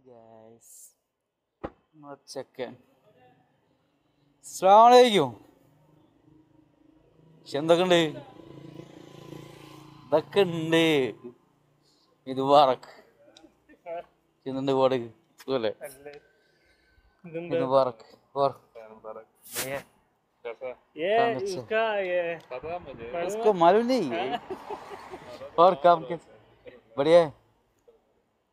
Guys ചെക്കൻ അസ്സലാമലൈക്കും എന്തൊക്കെ ഉണ്ട് ഇതൊക്കെ ഉണ്ട് ഇത് പറക്ക് ചെന്നുണ്ട് പോടെ സുഖല്ലേ ഇത് പറക്ക് പോർ ये काम अच्छा। उसका ये उसको मालूम नहीं और काम के बढ़िया है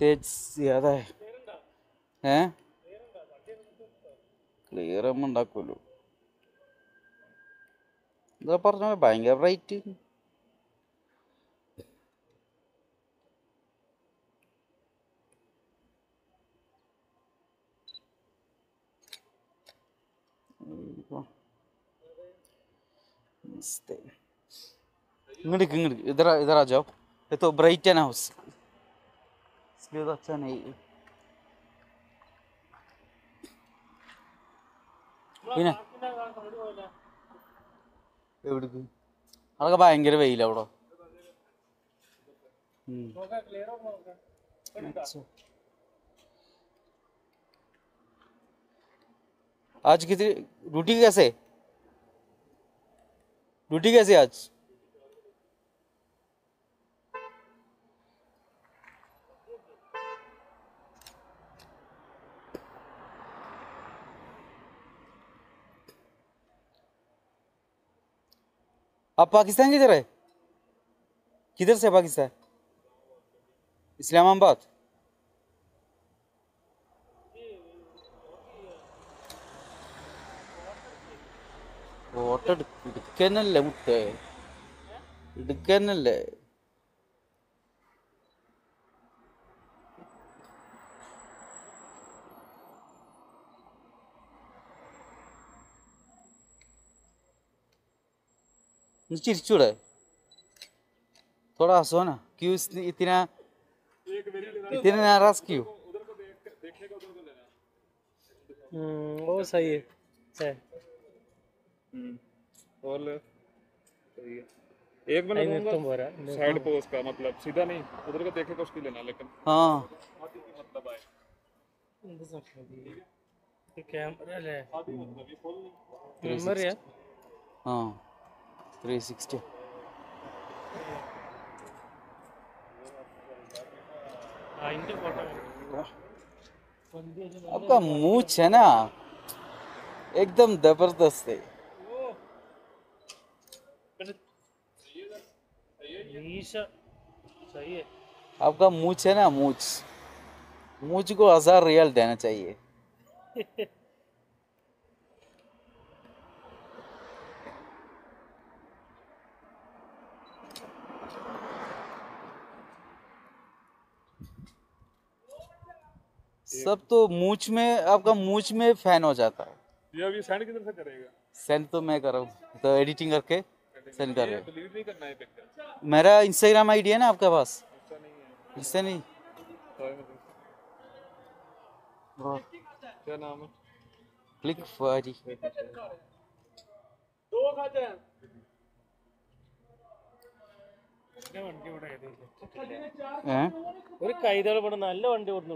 പ്രത്യേകിച്ച് അതെ. ഏ? ക്ലിയർ ഒന്നും ഉണ്ടാക്കുമല്ലോ ഇതൊക്കെ പറഞ്ഞ ഭയങ്കര റേറ്റ് ഇങ്ങോട്ട് ഇങ്ങോട്ട് ഇതറ ഇതറാ ജോ എത്തോ ബ്രൈറ്റൻ ഹൗസ്. इसलिए तो अच्छा नहीं है പിന്നെ എവിടേക്ക് അതൊക്കെ ഭയങ്കര വെയില അവിടെ ഉം. अच्छा आज कितनी ड्यूटी कैसे ड्यूटी कैसे आज आप पाकिस्तान किधर है किधर से पाकिस्तान इस्लामाबाद ഫോട്ടോ എടുക്കന്നല്ലേ മുത്തേ എടുക്കന്നല്ലേ नीचे चूड़ है। थोड़ा हंसो ना क्यों इतना इतना नाराज़ क्यों? हम्म, वो सही है हम्म, और एक मिनट तुम बोल रहा साइड पोज का मतलब सीधा नहीं उधर का देखे तो कुछ लेना लेकिन हाँ। मतलब आए कैमरा ले। मर गया। हाँ। 360 आपका मूछ है ना? एकदम ज़बरदस्त है। आपका मूछ है ना मूछ? मूछ को हज़ार रियल देना चाहिए। सब तो मूछ में आपका मूछ में फैन हो जाता है ये अभी सेंड किधर से करेगा सेंड तो मैं कर रहा हूँ तो एडिटिंग करके सेंड कर रहा डिलीट नहीं करना है पिक्चर हूँ मेरा इंस्टाग्राम आईडी है ना आपके पास ऐसा नहीं है इससे नहीं तो मैं देख- क्या नाम है क्लिक फॉरी നല്ല വണ്ടി ഇവിടെ ഏതില്ല. ഏ ഒരു കൈതകൾ ഇവിടെ നല്ല വണ്ടി കൊടുത്തു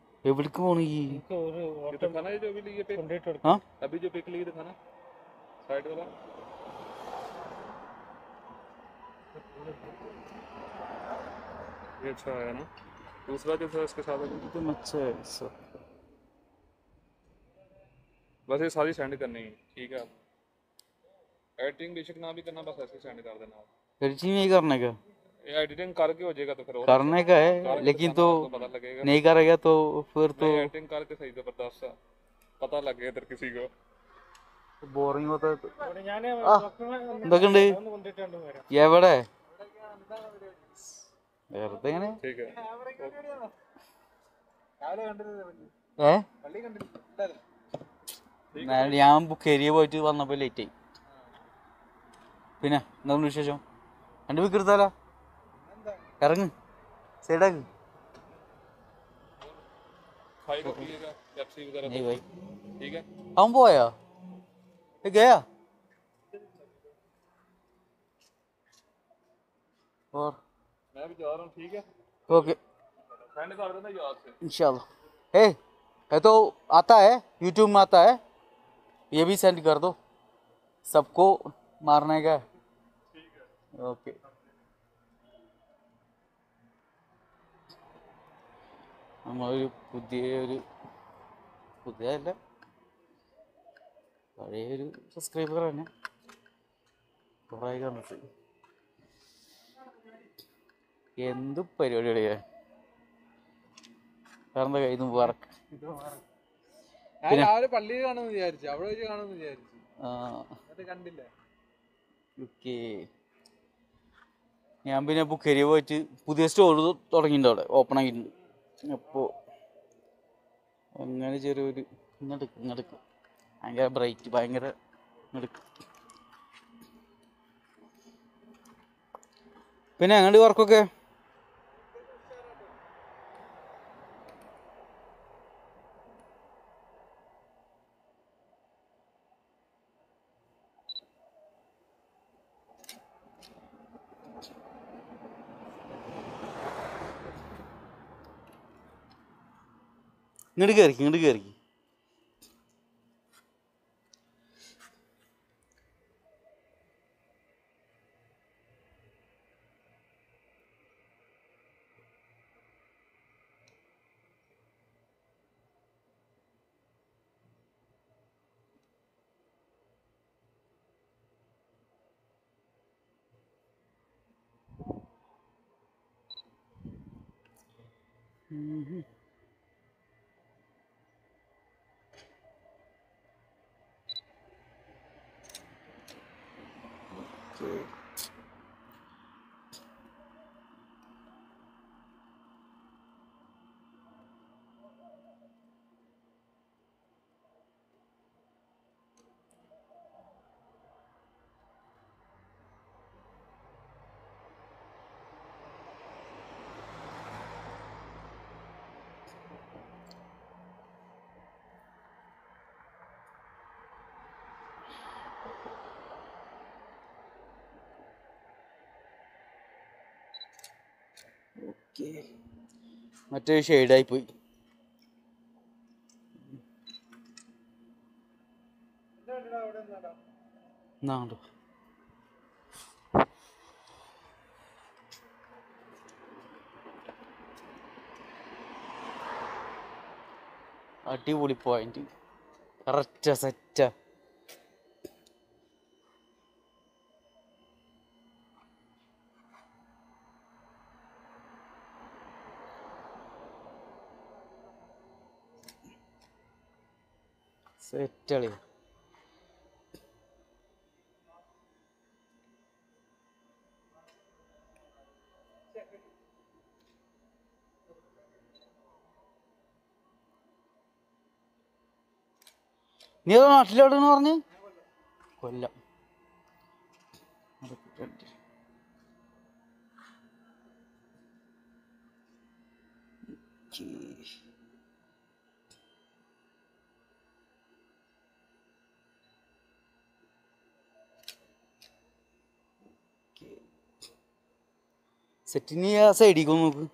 എവിടേക്ക് പോണു ഈ എനിക്ക് ഒരു ये ഓട്ടം दिखाना है जो अभी लिए पिक കൊണ്ടുപോയിട്ട് കൊടുക്കാം हाँ अभी जो पिक लिए दिखाना साइड वाला ये अच्छा है ना दूसरा जो था इसके साथ एकदम अच्छा है सब बस ये सारी सेंड करनी है ठीक है एडिटिंग बेशक ना भी करना बस ऐसे सेंड कर देना आप एडिटिंग नहीं करने का ये एडिटिंग करके हो जाएगा तो फिर और करने का है लेकिन तो आपको पता लगेगा नहीं करेगा तो फिर तो एडिटिंग करके सही जबरदस्त सा पता लग गया इधर किसी को ബോറിംഗ് होता है तो ഇവിടെ ഞാൻ എന്തൊക്കെയുണ്ട് ഒന്ന് കൊണ്ടിട്ടുണ്ട് വരാം എവിടെ വെറുതെ ഇങ്ങനെ ठीक है ഏ ഞാൻ- ഞാൻ ബുക്കേരിയ പോയിട്ട് വന്നപ്പോ ലേറ്റ് ആയി പിന്നെ എന്താണ് വിശേഷം എന്റെ ബുക്ക് എടുത്താലോ करंग सेडंग नहीं भाई ठीक है। हम वो आया ये गया और मैं भी जा रहा हूँ ठीक है? ओके कर देना याद से। इंशाल्लाह ए है तो आता है यूट्यूब में आता है। ये भी सेंड कर दो। सबको मारने का ठीक है। ओके। നമ്മളൊരു പുതിയ ഒരു പുതിയതല്ല. പഴയൊരു സബ്സ്ക്രൈബർ തന്നെ കുറേ കണ്ടിട്ട്. എന്ത് പരിപാടിയാ കാരണം കയ്യിൽ നിന്ന് വർക്ക് ഞാൻ രാവിലെ പള്ളിയിൽ കാണുമെന്ന് വിചാരിച്ചു. അവിടെ വെച്ച് കാണുമെന്ന് വിചാരിച്ചു. കണ്ടില്ല. ഓക്കെ. ഞാൻ പിന്നെ ബുക്കരി പോയിട്ട് പുതിയ സ്റ്റോർ തുടങ്ങിയിട്ടുണ്ട് അവിടെ. ഓപ്പൺ ആക്കിയിട്ടുണ്ട്. അപ്പോൾ അങ്ങനെ ചെറിയൊരു ഇങ്ങോട്ട് ഇങ്ങോട്ട് ഭയങ്കര ബ്രൈറ്റ് ഭയങ്കര ഇങ്ങോട്ട് പിന്നെ അങ്ങോട്ട് വർക്കൊക്കെ ഇങ്ങോട്ട് കയറി ഇങ്ങോട്ട് കയറി ഓക്കെ. മറ്റേ ഷെയ്ഡായി പോയി അടിപൊളി പോയിന്റ് കറക്റ്റാ സെറ്റാ സെറ്റളി. നീ അത് നാട്ടിലെവിടെന്ന് പറഞ്ഞ്? കൊല്ലം. Okay. സെറ്റിന് ആ സൈഡിലേക്ക് നോക്ക്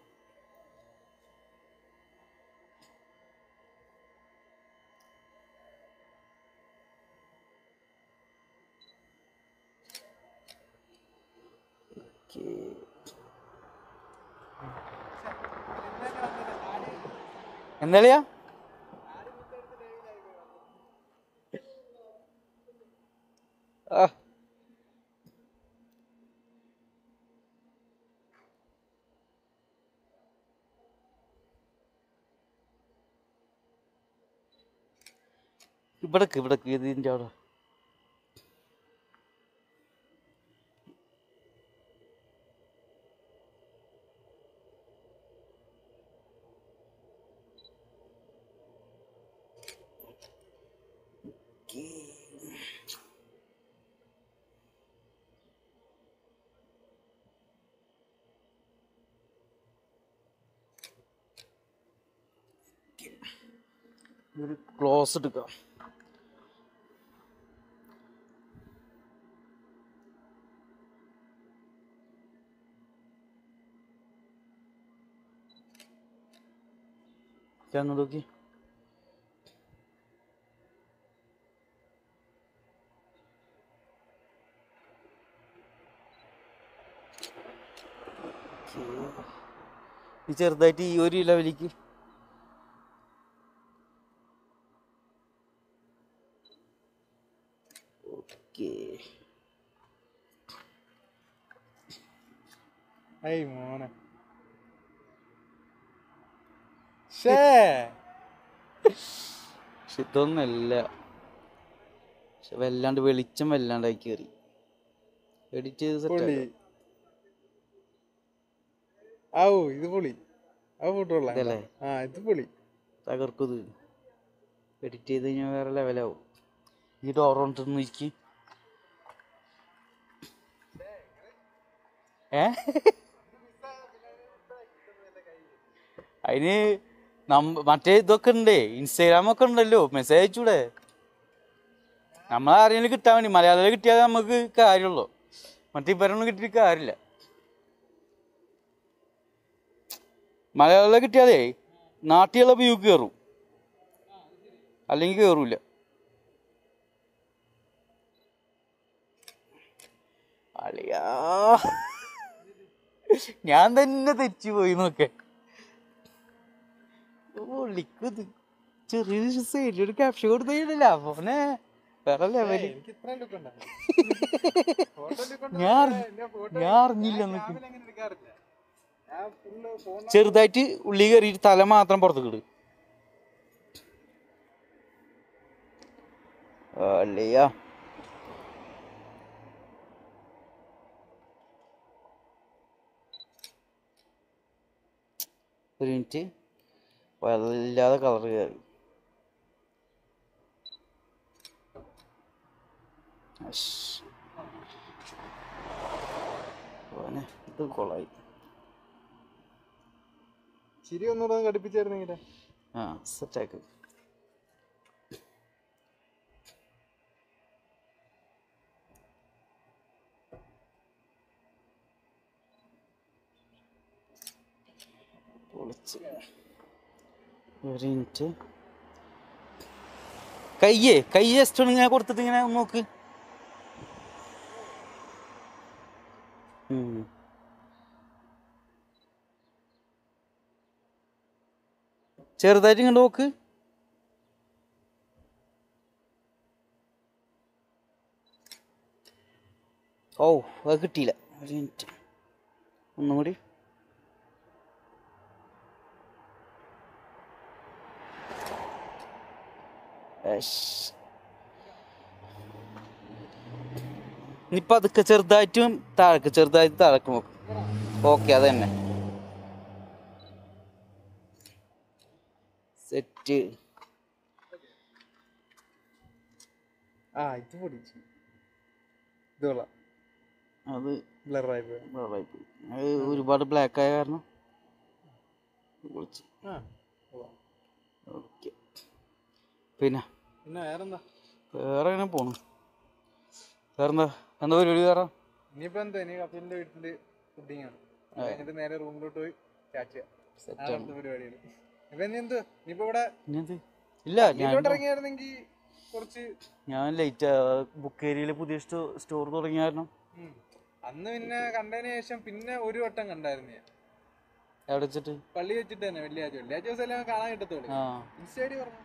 Okay. ഇവിടക്ക് ഇവിടക്ക്. ഇതിന്റെ അവിടെ. ഒരു ക്ലോസ് എടുക്കാം. അങ്ങോട്ട് നോക്കി ഈ ചെറുതായിട്ട് ഈ ഒരു ലെവലിക്ക് ഓക്കേ ഐ മോനെ ഷേ. പക്ഷെ ഇതൊന്നല്ല പക്ഷെ വല്ലാണ്ട് വെളിച്ചം വല്ലാണ്ടായി കയറി എഡിറ്റ് ചെയ്ത് സെറ്റ് ഔ ഇത് പൊളി. ആ ഫോട്ടോ ഇതല്ലേ? ആ ഇത് പൊളി. തകർക്കുത്. എഡിറ്റ് ചെയ്ത് കഴിഞ്ഞാൽ വേറെ ലെവലാവും ഈ ഡോർ കൊണ്ടിരുന്ന് ഇരിക്കും. ഏ? അതിന് മറ്റേ ഇതൊക്കെ ഉണ്ടേ. ഇൻസ്റ്റാഗ്രാം ഒക്കെ ഉണ്ടല്ലോ. മെസ്സേജ് അയച്ചൂടെ. നമ്മളാരെങ്കിലും കിട്ടാൻ വേണ്ടി. മലയാളത്തിൽ കിട്ടിയാൽ നമുക്ക് കാര്യമുള്ളൂ. മറ്റേ ഇവരൊന്നും കിട്ടിയിട്ട് കാര്യമില്ല. മലയാളികളെ കിട്ടിയാലേ നാട്ടിലുള്ള വ്യൂ കയറും അല്ലെങ്കിൽ കയറൂല അളിയാ. ഞാൻ തന്നെ തെച്ചു പോയി നോക്കെ. വിളിക്കുന്നത് ചെറിയൊരു സൈഡിലൊരു ക്യാപ്ഷൻ കൊടുത്തില്ല ഫോനെ വേറെ ലെവൽ ഞാൻ അറിഞ്ഞില്ല ചെറുതായിട്ട് ഉള്ളി കയറിയിട്ട് തല മാത്രം പുറത്തേക്ക് ഇട്. ഒരു മിനിറ്റ് വല്ലാതെ കളർ കയറി ഇത് കൊളായി. ചിരി ഒന്നുകൂടെ ഘടിപ്പിച്ചായിരുന്നെങ്കിലേ? ആ സെറ്റാക്ക് പൊളിച്ച് ഒരു മിനിറ്റ് കയ്യേ കൈ ജസ്റ്റ് ഒന്ന് ഇങ്ങനെ കൊടുത്തിട്ട് ഇങ്ങനെ നോക്ക്. ചെറുതായിട്ട് ഇങ്ങോട്ട് നോക്ക്. ഓ അത് കിട്ടിയില്ല. ഒരു മിനിറ്റ് ഒന്നും കൂടി ഏഷ്. ഇനിയിപ്പൊ അതൊക്കെ ചെറുതായിട്ടും താഴേക്ക് ചെറുതായിട്ട് താഴേക്ക് നോക്കും. ഓക്കെ അത് തന്നെ സെറ്റ്. ആ ഇത് പൊടിച്ചു. ഇത് കൊള്ളാം. അത് ബ്ലറായി പോയി. വെള്ളമായിപ്പോയി അത് ഒരുപാട് ബ്ലാക്ക് ആയ കാരണം പൊളിച്ചു ഓക്കെ. പിന്നെ? പിന്നെ വേറെന്താ? വേറെ ഇങ്ങനെ പോണു. വേറെന്താ? എന്താ പരിപാടി വേറെ? ഇനിയിപ്പോ എന്താ? ഇനി കപ്പിലിന്റെ വീട്ടിൽ ഫുഡിങ് ആണ്. കഴിഞ്ഞിട്ട് നേരെ റൂമിലോട്ട് പോയി ചാറ്റ് ചെയ്യാം. സെറ്റ് അതാണ് അടുത്ത പരിപാടികൾ ഇപ്പൊ ഇനി എന്ത്? ഇനിയിപ്പോ ഇവിടെ ഇനിയെന്ത് ഇല്ല ഞാൻ വീട്ടിലോട്ട് ഇറങ്ങിയായിരുന്നെങ്കിൽ കുറച്ച് ഞാൻ ലേറ്റ് ബുക്ക് ഏരിയയിൽ പുതിയ സ്റ്റോർ തുടങ്ങിയായിരുന്നു. അന്ന് പിന്നെ കണ്ടതിന് ശേഷം പിന്നെ ഒരു വട്ടം കണ്ടായിരുന്നു ഞാൻ. എവിടെ വെച്ചിട്ട്? പള്ളി വെച്ചിട്ട് തന്നെ വെള്ളിയാഴ്ച. വെള്ളിയാഴ്ച ദിവസം എല്ലാം കാണാൻ കിട്ടത്തുള്ളൂ. ഇൻസ്റ്റൈഡി പറഞ്ഞു?